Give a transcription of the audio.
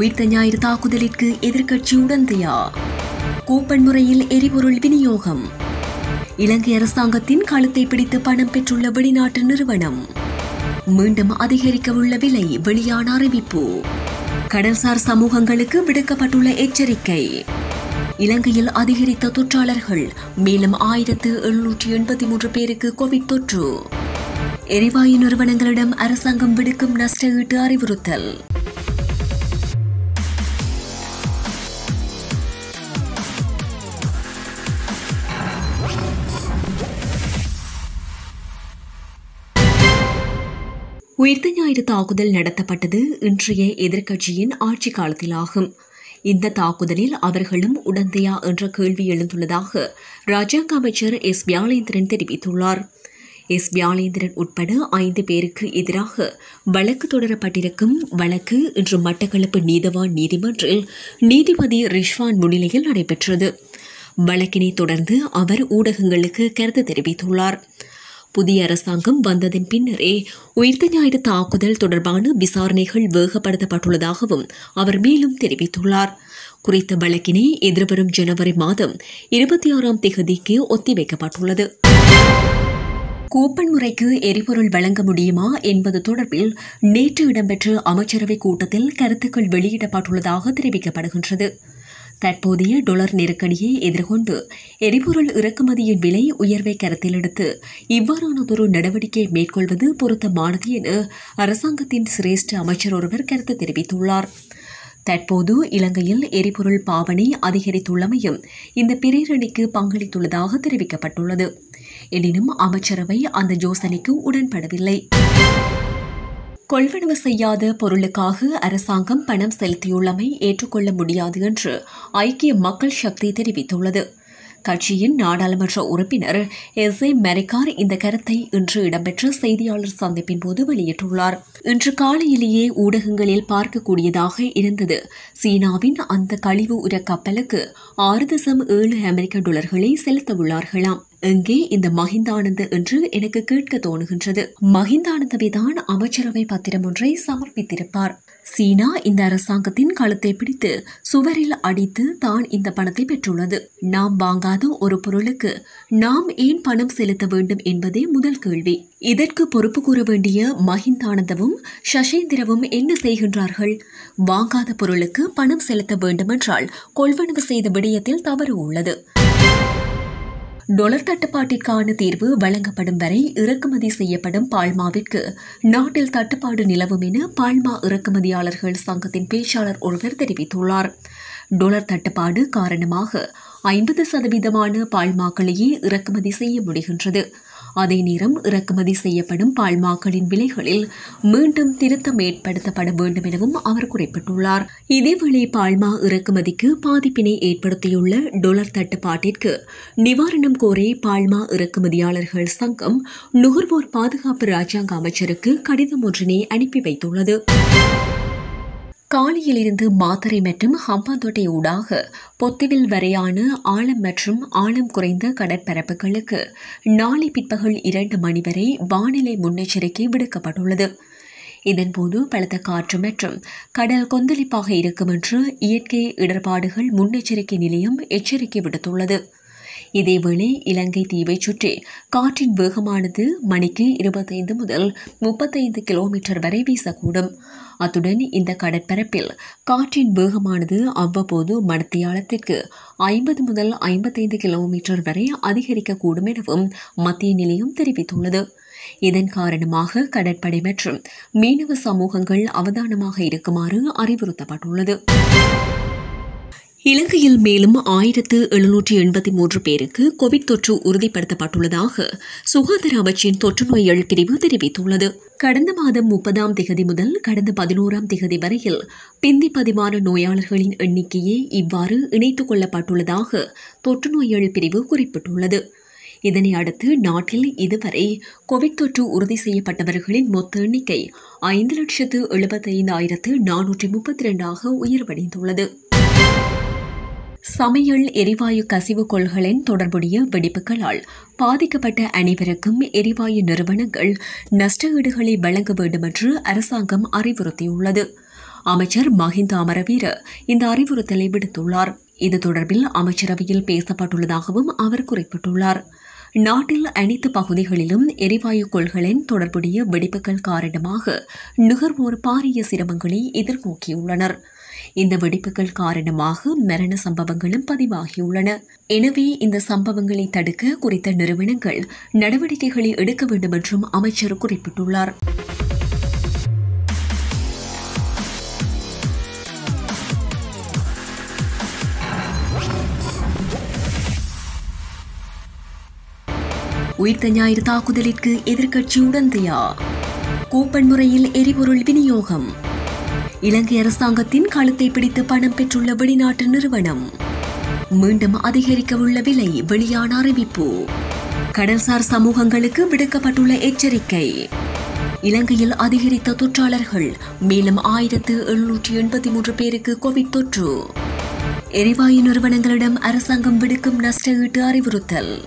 உயிர்த்த ஞாயிறு தாக்குதலிற்கு எதிர்க்கட்சி உடந்தையா? கூப்பன் முறையில் எரிபொருள் விநியோகம். இலங்கை அரசாங்கத்தின் கழுத்தை பிடித்து பணம் பெற்றுள்ள வெளிநாட்டு நிறுவனம். மீண்டும் அதிகரிக்கவுள்ள விலை வெளியான அறிவிப்பு. கடல்சார் சமூகங்களுக்கு விடுக்கப்பட்டுள்ள எச்சரிக்கை. இலங்கையில் அதிகரித்த தொற்றாளர்கள் மேலும் ஆயிரத்து எழுநூற்றி எண்பத்தி மூன்று பேருக்கு கோவிட் தொற்று. எரிவாயு நிறுவனங்களிடம் அரசாங்கம் விடுக்கும் நஷ்ட ஈட்டு அறிவுறுத்தல். உயிர்த்த ஞாயிறு தாக்குதல் நடத்தப்பட்டது இன்றைய எதிர்க்கட்சியின் ஆட்சி காலத்திலாகும். இந்த தாக்குதலில் அவர்களும் உடந்தையா என்ற கேள்வி எழுந்துள்ளதாக ராஜாங்க அமைச்சர் எஸ். வியாளேந்திரன் தெரிவித்துள்ளார். எஸ். வியாளேந்திரன் உட்பட ஐந்து பேருக்கு எதிராக வழக்கு தொடரப்பட்டிருக்கும் வழக்கு இன்று மட்டக்களப்பு நீதவான் நீதிமன்றில் நீதிபதி ரிஷ்வான் முன்னிலையில் நடைபெற்றது. வழக்கினை தொடர்ந்து அவர் ஊடகங்களுக்கு கருத்து தெரிவித்துள்ளார். புதிய அரசாங்கம் வந்ததன் பின்னரே உயிர்த்த ஞாயிறு தாக்குதல் தொடர்பான விசாரணைகள் வேகப்படுத்தப்பட்டுள்ளதாகவும் அவர் மேலும் தெரிவித்துள்ளார். குறித்த வழக்கினை எதிர்வரும் ஜனவரி மாதம் இருபத்தி ஆறாம் தேதிக்கு ஒத்திவைக்கப்பட்டுள்ளது. கூப்பன் முறைக்கு எரிபொருள் வழங்க முடியுமா என்பது தொடர்பில் நேற்று இடம்பெற்ற அமைச்சரவைக் கூட்டத்தில் கருத்துக்கள் வெளியிடப்பட்டுள்ளதாக தெரிவிக்கப்படுகின்றது. தற்போதைய டொலர் நெருக்கடியை எதிர்கொண்டு எரிபொருள் இறக்குமதியின் விலை உயர்வை கருத்தில் எடுத்து இவ்வாறானதொரு நடவடிக்கை மேற்கொள்வது பொருத்தமானது என அரசாங்கத்தின் சிரேஷ்ட அமைச்சர் ஒருவர் கருத்து தெரிவித்துள்ளார். தற்போது இலங்கையில் எரிபொருள் பாவனை அதிகரித்துள்ளமையும் இந்த பிரேரணிக்கு பங்களித்துள்ளதாக தெரிவிக்கப்பட்டுள்ளது. எனினும் அமைச்சரவை அந்த யோசனைக்கு உடன்படவில்லை. கொள்வனவு செய்யாத பொருளுக்காக அரசாங்கம் பணம் செலுத்தியுள்ளமை ஏற்றுக்கொள்ள முடியாது என்று ஐக்கிய மக்கள் சக்தி தெரிவித்துள்ளது. கட்சியின் நாடாளுமன்ற உறுப்பினர் எஸ். ஏ. மெரிகார் இந்த கருத்தை இன்று இடம்பெற்ற செய்தியாளர் சந்திப்பின் போது வெளியிட்டுள்ளார். இன்று காலையிலேயே ஊடகங்களில் பார்க்கக்கூடியதாக இருந்தது. சீனாவின் அந்த கழிவு உர கப்பலுக்கு ஆறு தசம் ஏழு அமெரிக்க டாலர்களை செலுத்த உள்ளார்களாம் எங்கே இந்த மஹிந்தானந்த என்று எனக்கு கேட்க தோணுகின்றது. மஹிந்தானந்தவே தான் அமைச்சரவை பத்திரம் ஒன்றை சமர்ப்பித்திருப்பார். சீனா இந்த அரசாங்கத்தின் கழுத்தை பிடித்து சுவரில் அடித்து தான் இந்த பணத்தை பெற்றுள்ளது. நாம் வாங்காத ஒரு பொருளுக்கு நாம் ஏன் பணம் செலுத்த வேண்டும் என்பதே முதல் கேள்வி. இதற்கு பொறுப்பு கூற வேண்டிய மஹிந்தானந்தவும் சசேந்திரவும் என்ன செய்கின்றார்கள்? வாங்காத பொருளுக்கு பணம் செலுத்த வேண்டுமென்றால் கொள்வனவு செய்த விடயத்தில் தவறு உள்ளது. டொலர் தட்டுப்பாட்டிற்கான தீர்வு வழங்கப்படும் வரை இறக்குமதி செய்யப்படும் பால்மாவிற்கு. நாட்டில் தட்டுப்பாடு நிலவும் என பால்மா இறக்குமதியாளர்கள் சங்கத்தின் பேச்சாளர் ஒருவர் தெரிவித்துள்ளார். டொலர் தட்டுப்பாடு காரணமாக ஐம்பது சதவீதமான பால்மாக்களையே இறக்குமதி செய்ய முடிகின்றது. அதே நேரம் இறக்குமதி செய்யப்படும் பால்மாக்களின் விலைகளில் மீண்டும் திருத்தம் ஏற்படுத்தப்பட வேண்டும் எனவும் அவர் குறிப்பிட்டுள்ளார். இதேவேளை பால்மா இறக்குமதிக்கு பாதிப்பினை ஏற்படுத்தியுள்ள டொலர் தட்டுப்பாட்டிற்கு நிவாரணம் கோரி பால்மா இறக்குமதியாளர்கள் சங்கம் நுகர்வோர் பாதுகாப்பு ராஜாங்க அமைச்சருக்கு கடிதம் ஒன்றினை அனுப்பி வைத்துள்ளது. காலியிலிருந்து மாத்தறை மற்றும் ஹம்பாந்தோட்டை ஊடாக பொத்துவில் வரையான ஆழம் மற்றும் ஆழம் குறைந்த கடற்பரப்புகளுக்கு நாளை பிற்பகல் இரண்டு மணி வரை வானிலை முன்னெச்சரிக்கை விடுக்கப்பட்டுள்ளது. இதன்போது பலத்த காற்று மற்றும் கடல் கொந்தளிப்பாக இருக்கும் என்று இயற்கை இடர்பாடுகள் முன்னெச்சரிக்கை நிலையம் எச்சரிக்கை விடுத்துள்ளது. இதேவேளை இலங்கை தீவை சுற்றி காற்றின் வேகமானது மணிக்கு இருபத்தைந்து முதல் முப்பத்தைந்து கிலோமீட்டர் வரை வீசக்கூடும். அத்துடன் இந்த கடற்பரப்பில் காற்றின் வேகமானது அவ்வப்போது மடத்தியாலத்திற்கு ஐம்பது முதல் ஐம்பத்தைந்து கிலோமீட்டர் வரை அதிகரிக்கக்கூடும் எனவும் மத்திய நிலையம் தெரிவித்துள்ளது. இதன் காரணமாக கடற்படை மற்றும் மீனவ சமூகங்கள் அவதானமாக இருக்குமாறு அறிவுறுத்தப்பட்டுள்ளது. இலங்கையில் மேலும் ஆயிரத்து எழுநூற்றி எண்பத்தி மூன்று பேருக்கு கோவிட் தொற்று உறுதிப்படுத்தப்பட்டுள்ளதாக சுகாதார அமைச்சின் தொற்று நோய்கள் பிரிவு தெரிவித்துள்ளது. கடந்த மாதம் முப்பதாம் திகதி முதல் கடந்த பதினோராம் திகதி வரையில் பிந்தி பதிவான நோயாளர்களின் எண்ணிக்கையே இவ்வாறு இணைத்துக் கொள்ளப்பட்டுள்ளதாக தொற்று நோய்கள் பிரிவு குறிப்பிட்டுள்ளது. இதனை அடுத்து நாட்டில் இதுவரை கோவிட் தொற்று உறுதி செய்யப்பட்டவர்களின் மொத்த எண்ணிக்கை ஐந்து லட்சத்து எழுபத்தைந்தாயிரத்து நானூற்றி முப்பத்தி இரண்டாக உயர்வடைந்துள்ளது. சமையல் எரிவாயு கசிவு கொள்களின் தொடர்புடைய வெடிப்புகளால் பாதிக்கப்பட்ட அனைவருக்கும் எரிவாயு நிறுவனங்கள் நஷ்டஈடுகளை வழங்க வேண்டும் என்று அரசாங்கம் அறிவுறுத்தியுள்ளது. அமைச்சர் மஹிந்த அமரவீர இந்த அறிவுறுத்தலை விடுத்துள்ளார். இது தொடர்பில் அமைச்சரவையில் பேசப்பட்டுள்ளதாகவும் அவர் குறிப்பிட்டுள்ளார். நாட்டில் அனைத்து பகுதிகளிலும் எரிவாயு கொள்களின் தொடர்புடைய வெடிப்புகள் காரணமாக நுகர்வோர் பாரிய சிரமங்களை எதிர்நோக்கியுள்ளனர். இந்த வெடிப்புகள் காரணமாக மரண சம்பவங்களும் பதிவாகியுள்ளன. எனவே இந்த சம்பவங்களை தடுக்க குறித்த நிறுவனங்கள் நடவடிக்கைகளை எடுக்க வேண்டும் என்றும் அமைச்சர் குறிப்பிட்டுள்ளார். உயிர்த்த ஞாயிறு தாக்குதலிற்கு எதிர்க்கட்சி உடந்தையா கூப்பன் முறையில் எரிபொருள் விநியோகம். இலங்கை அரசாங்கத்தின் கழுத்தை பிடித்து பணம் பெற்றுள்ள வெளிநாட்டு நிறுவனம். மீண்டும் அதிகரிக்கவுள்ள விலை வெளியான அறிவிப்பு. கடல்சார் சமூகங்களுக்கு விடுக்கப்பட்டுள்ள எச்சரிக்கை. இலங்கையில் அதிகரித்த தொற்றாளர்கள் மேலும் ஆயிரத்து எழுநூற்றி எண்பத்தி மூன்று பேருக்கு கோவிட் தொற்று. எரிவாயு நிறுவனங்களிடம் அரசாங்கம் விடுக்கும் நஷ்ட ஈட்டு அறிவுறுத்தல்.